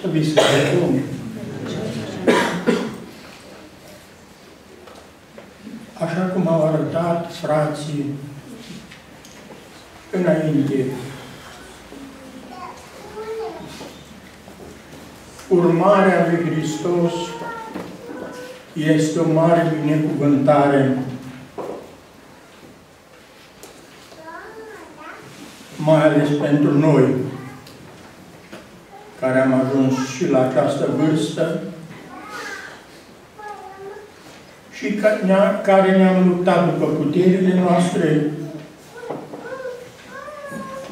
Slăviți să Domnul! Așa cum au arătat frații înainte, urmarea lui Hristos este o mare binecuvântare mai ales pentru noi, care am ajuns și la această vârstă și care ne-am luptat după puterile noastre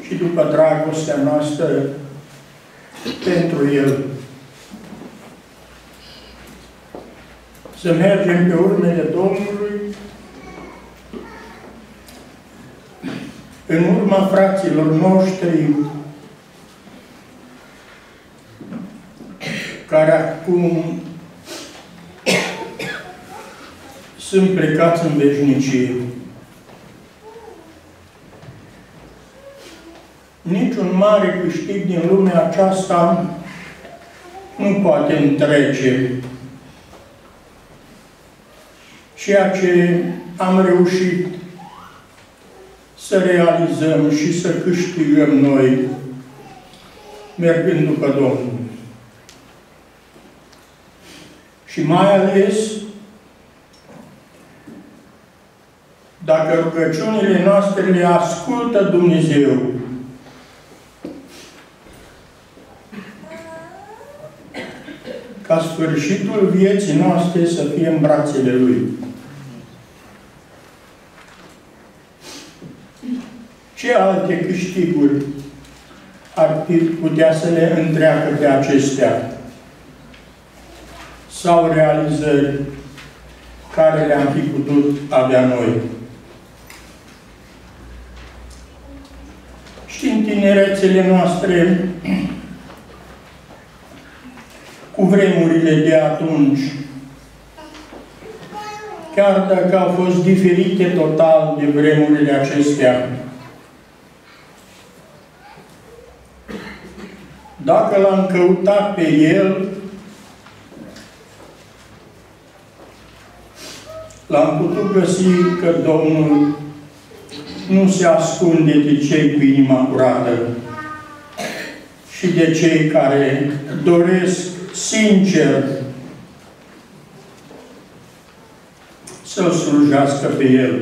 și după dragostea noastră pentru El. Să mergem pe urmele Domnului în urma fraților noștri care acum sunt plecați în veșnicie. Niciun mare câștig din lumea aceasta nu poate întrece ceea ce am reușit să realizăm și să câștigăm noi mergând după Domnul. Și mai ales dacă rugăciunile noastre le ascultă Dumnezeu, ca sfârșitul vieții noastre să fie în brațele Lui. Ce alte câștiguri ar putea să le întreacă pe acestea? Sau realizări care le-am fi putut avea noi? Și în tinerețele noastre, cu vremurile de atunci, chiar dacă au fost diferite total de vremurile acestea, Dacă l-am căutat pe El, l-am putut găsi că Domnul nu se ascunde de cei cu inima curată și de cei care doresc sincer să-L slujească pe El.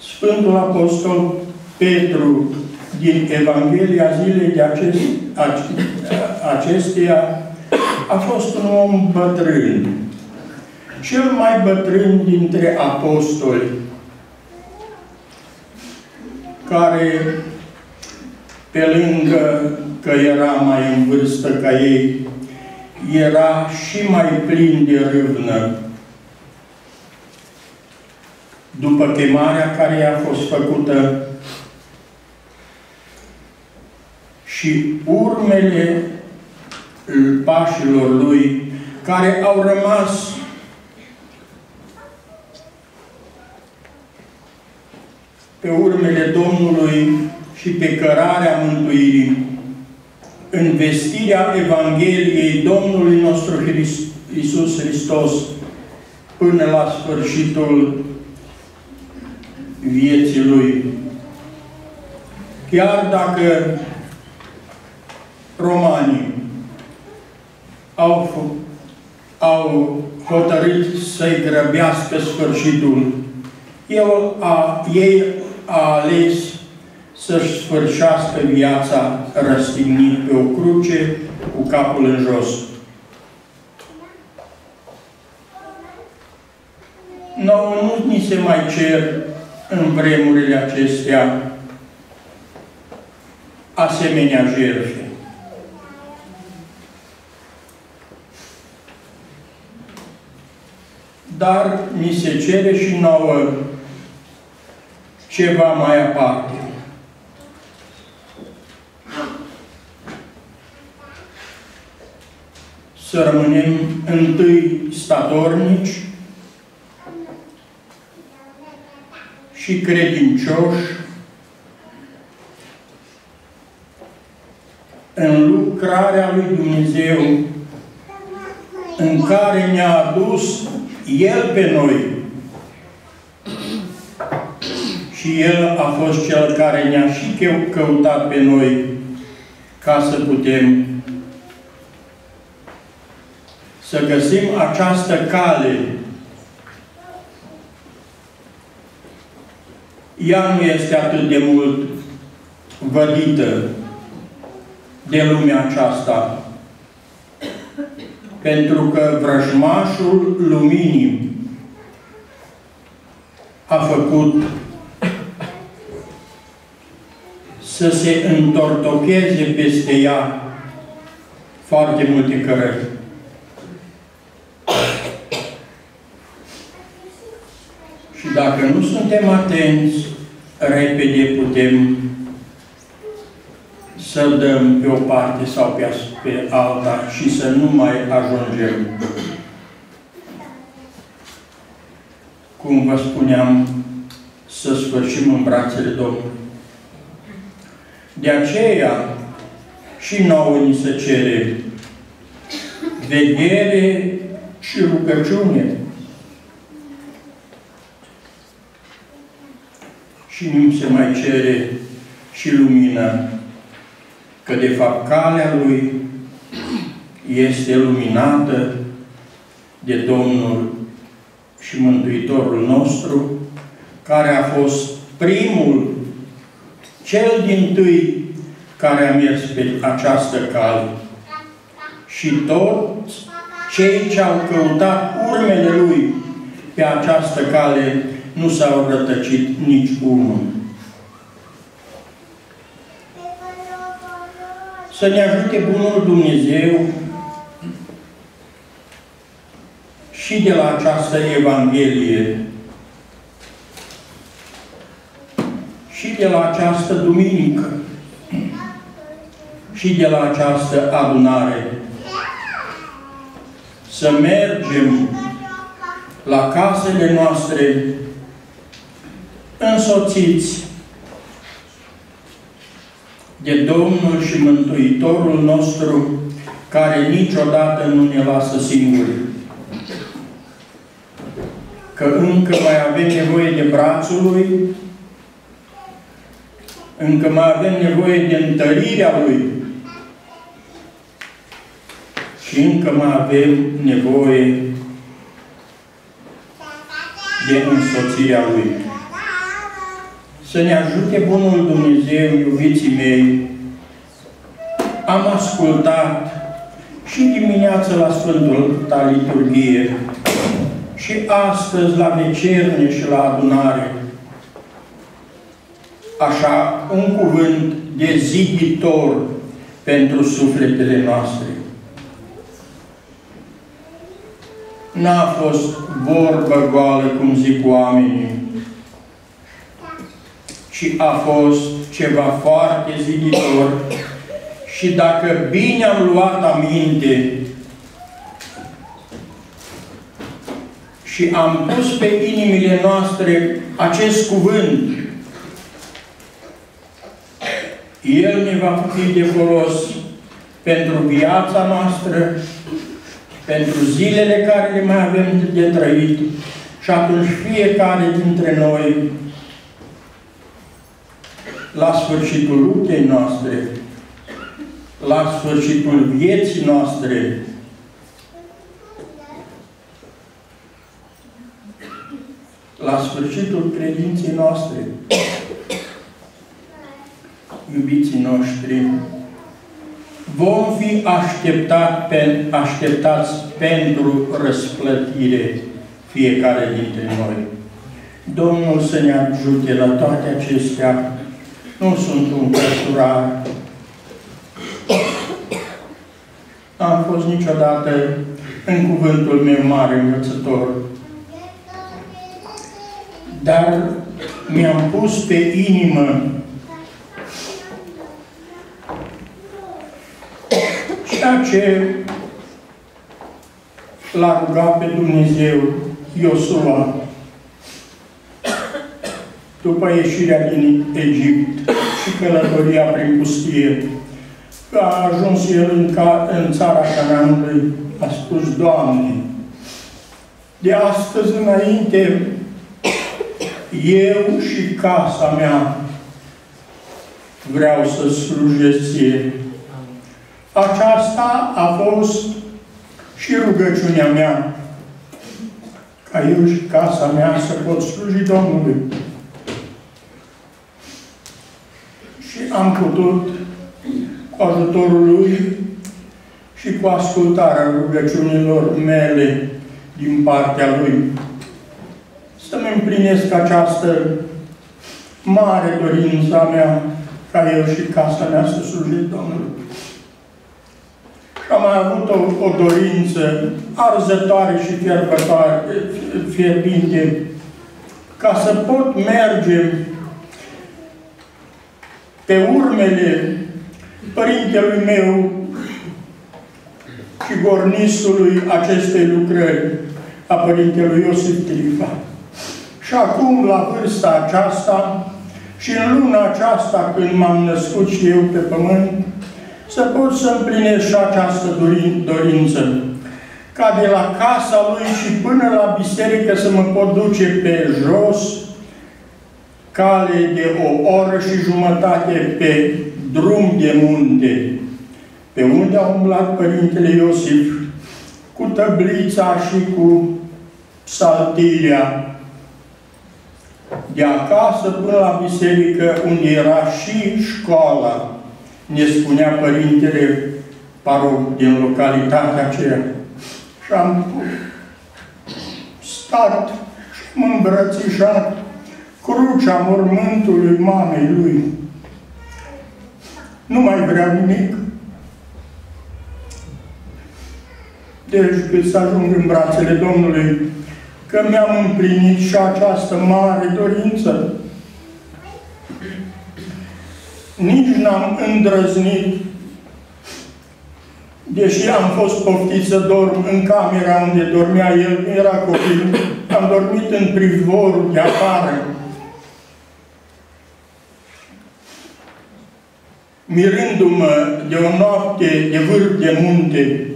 Sfântul Apostol Petru din Evanghelia zilei de acest, acesteia a fost un om bătrân. Cel mai bătrân dintre apostoli, care, pe lângă că era mai în vârstă ca ei, era și mai plin de râvnă. După chemarea care i-a fost făcută și urmele pașilor lui care au rămas pe urmele Domnului și pe cărarea mântuirii, în vestirea Evangheliei Domnului nostru Iisus Hristos până la sfârșitul vieții Lui. Chiar dacă romanii au, au hotărât să-i grăbească sfârșitul. El a, ei a ales să-și sfârșească viața răstignit pe o cruce cu capul în jos. Nouă nu ni se mai cer în vremurile acestea asemenea jertfe. Dar ni se cere și nouă ceva mai aparte. Să rămânem întâi statornici și credincioși în lucrarea lui Dumnezeu în care ne-a adus El pe noi. Și El a fost Cel care ne-a și căutat pe noi ca să putem să găsim această cale. Ea nu este atât de mult vădită de lumea aceasta, pentru că vrăjmașul luminii a făcut să se întortocheze peste ea foarte multe cărări. Și dacă nu suntem atenți, repede putem să dăm pe o parte sau pe, pe alta și să nu mai ajungem. Cum vă spuneam, să sfârșim în brațele Domnului. De aceea, și nouă ni se cere vedere și rugăciune. Și nu se mai cere și lumină că de fapt calea Lui este luminată de Domnul și Mântuitorul nostru, care a fost primul, cel din tâi care a mers pe această cale. Și toți cei ce au căutat urmele Lui pe această cale nu s-au rătăcit nici unul. să ne ajute Bunul Dumnezeu și de la această Evanghelie. Și de la această duminică. Și de la această adunare. Să mergem la casele noastre însoțiți de Domnul și Mântuitorul nostru, care niciodată nu ne lasă singuri. Că încă mai avem nevoie de brațul Lui, încă mai avem nevoie de întărirea Lui și încă mai avem nevoie de însoțirea Lui. Să ne ajute Bunul Dumnezeu, iubiții mei. Am ascultat și dimineața la Sfântul ta liturghie și astăzi la vecerne și la adunare. Așa, un cuvânt de ziditor pentru sufletele noastre. N-a fost vorbă goală, cum zic oamenii, și a fost ceva foarte ziditor și dacă bine am luat aminte și am pus pe inimile noastre acest cuvânt, El ne va fi de folos pentru viața noastră, pentru zilele care le mai avem de trăit și atunci fiecare dintre noi la sfârșitul luptei noastre, la sfârșitul vieții noastre, la sfârșitul credinței noastre, iubiții noștri, vom fi așteptat pe, așteptați pentru răsplătire fiecare dintre noi. Domnul să ne ajute la toate acestea nu sunt un cărturar. N-am fost niciodată în cuvântul meu mare învățător. Dar mi-am pus pe inimă. Ceea ce l-a rugat pe Dumnezeu Iosua? După ieșirea din Egipt și călătoria prin pustie, că a ajuns el în, ca, în țara Canaanului, a spus, Doamne, de astăzi înainte, eu și casa mea vreau să slujesc ție. Aceasta a fost și rugăciunea mea, ca eu și casa mea să pot sluji Domnului. Și am putut, cu ajutorul Lui și cu ascultarea rugăciunilor mele din partea Lui, să-mi împlinesc această mare dorință mea ca eu și casa mea să slujim Domnului. Și am mai avut o, o dorință arzătoare și fierbătoare, fierbinte, ca să pot merge pe urmele părintelui meu și gornisului acestei lucrări a părintelui Iosif Trifa. Și acum, la vârsta aceasta, și în luna aceasta, când m-am născut și eu pe pământ, să pot să împlinesc și această dorință. Ca de la casa lui și până la biserică să mă pot duce pe jos, cale de o oră și jumătate pe drum de munte, pe unde a umblat Părintele Iosif, cu tăblița și cu saltirea, de acasă până la biserică, unde era și școala, ne spunea Părintele Paroc din localitatea aceea. Și am stat și am îmbrățișat crucea mormântului mamei lui. Nu mai vrea nimic. Deci, cât să ajung în brațele Domnului, că mi-am împlinit și această mare dorință. Nici n-am îndrăznit, deși am fost poftit să dorm în camera unde dormea el, era copil, am dormit în privorul de afară. Mirându-mă de o noapte de vârf de munte,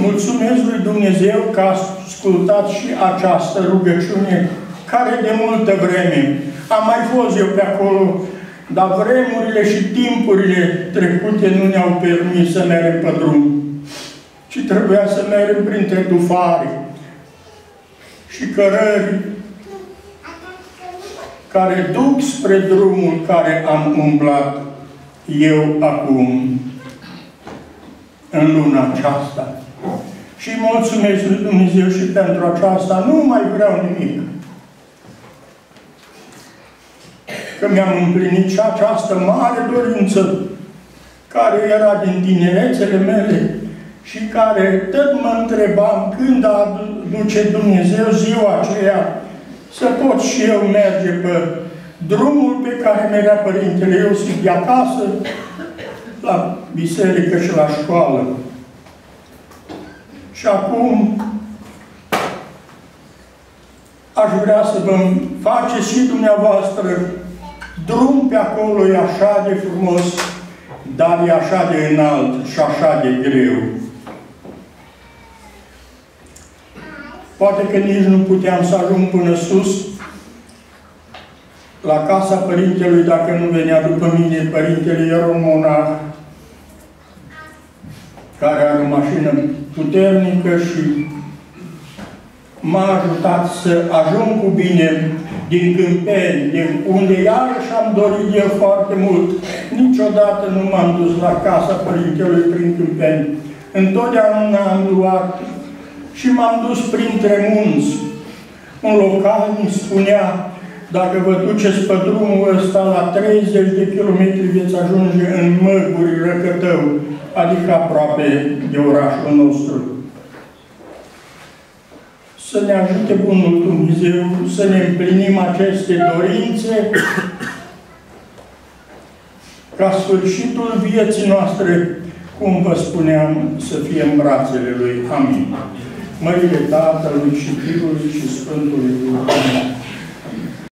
mulțumesc lui Dumnezeu că a ascultat și această rugăciune, care de multă vreme am mai fost eu pe acolo, dar vremurile și timpurile trecute nu ne-au permis să mergem pe drum. Și trebuia să mergem printre dufare și cărări care duc spre drumul care am umblat eu acum, în luna aceasta. Și mulțumesc lui Dumnezeu și pentru aceasta. Nu mai vreau nimic. Că mi-am împlinit și această mare dorință care era din tinerețele mele și care tot mă întrebam când aduce Dumnezeu ziua aceea să pot și eu merge pe drumul pe care mergea Părintele Iosif de acasă, la biserică și la școală. Și acum aș vrea să vă faceți și dumneavoastră drum pe acolo e așa de frumos, dar e așa de înalt și așa de greu. Poate că nici nu puteam să ajung până sus, la casa părintelui, dacă nu venea după mine, părintele era un monah, care are o mașină puternică și m-a ajutat să ajung cu bine din Câmpeni, din unde iarăși am dorit eu foarte mult. Niciodată nu m-am dus la casa Părintelui prin Câmpeni. Întotdeauna am luat și m-am dus printre munți. Un local îmi spunea, dacă vă duceți pe drumul ăsta la 30 de kilometri veți ajunge în Măguri, Răcătău adică aproape de orașul nostru. Să ne ajute Bunul Dumnezeu să ne împlinim aceste dorințe ca sfârșitul vieții noastre, cum vă spuneam, să fie în brațele Lui. Amin. Mările Tatălui și Fiului și Sfântului Duh. Amin.